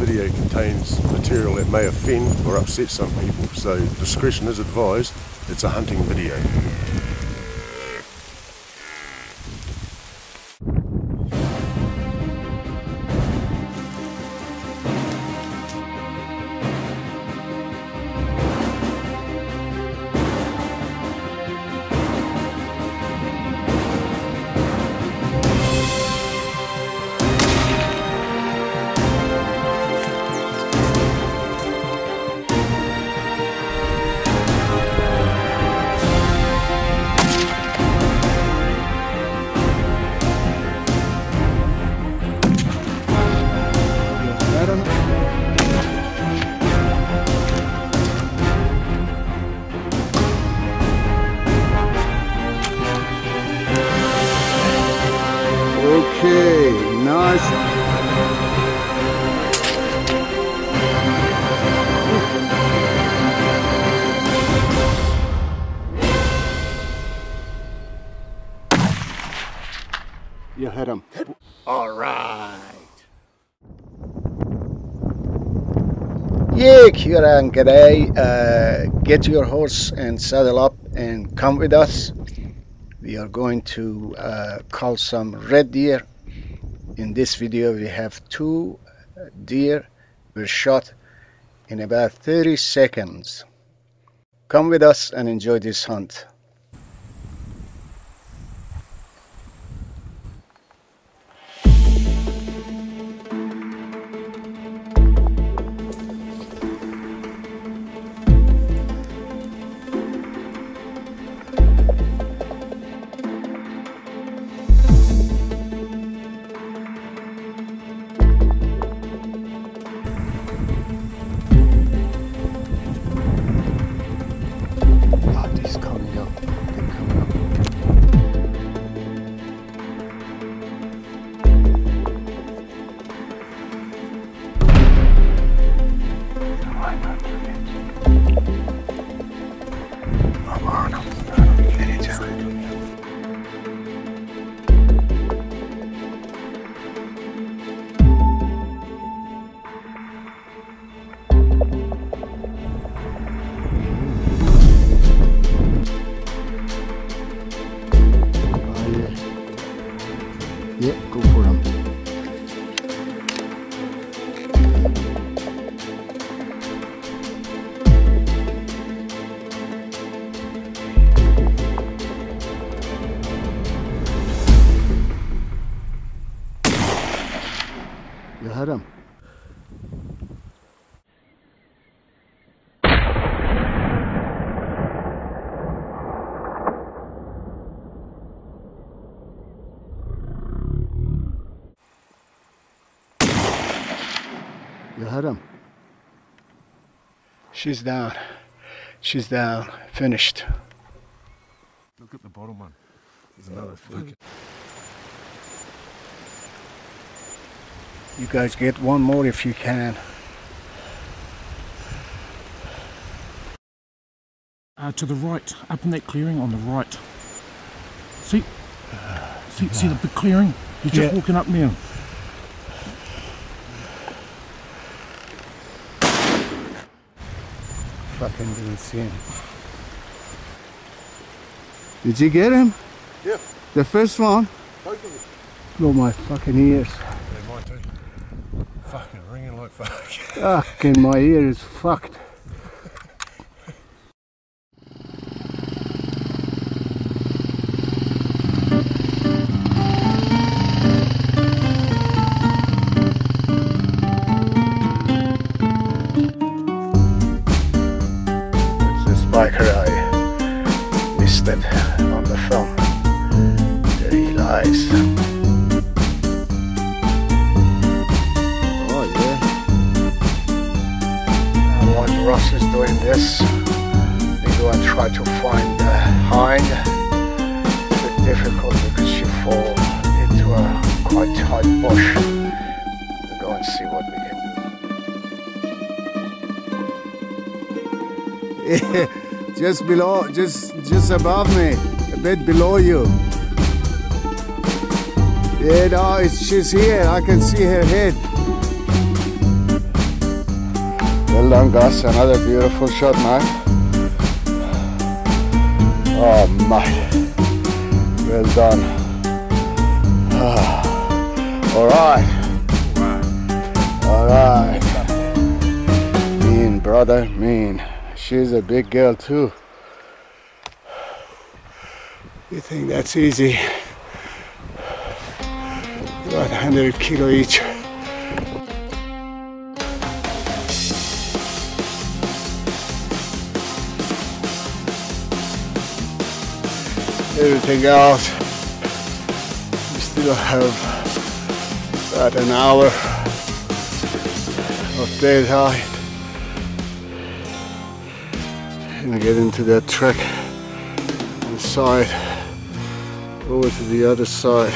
video contains material that may offend or upset some people, so discretion is advised. It's a hunting video. All right. Yeah, Kia ora and G'day. Uh, get your horse and saddle up and come with us. We are going to uh, call some red deer. In this video, we have two deer were shot in about 30 seconds. Come with us and enjoy this hunt. Yeah, go for him. You hit him. Hit him. She's down. She's down. Finished. Look at the bottom one. There's another fluke. You guys get one more if you can. Uh, to the right, up in that clearing on the right. See? See, see the big clearing? He's just Yeah. walking up now. Fucking didn't see him. Did you get him? Yeah, The first one? both of them. Blow my fucking ears. They might too. Fucking ringing like fuck. Fucking my ear is fucked. It on the film. There he lies. Oh yeah. And while Ross is doing this, we go and try to find the hind. It's a bit difficult because she fall into a quite tight bush. We'll go and see what we can do. just below, just just above me, a bit below you. Yeah, no, she's here. I can see her head. Well done, Gus. Another beautiful shot, man. Oh, my. Well done. Ah. All right. All right. Mean, brother, mean. She's a big girl, too. You think that's easy? About 100 kilo each. Everything else, we still have about an hour of daylight and get into that trek inside over to the other side.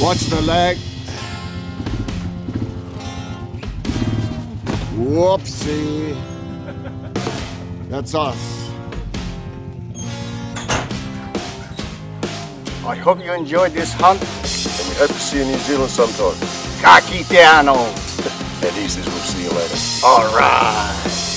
Watch the leg. Whoopsie. That's us. I hope you enjoyed this hunt. And we hope to see you in New Zealand sometime. Ka kite anō. And he says we'll see you later. All right.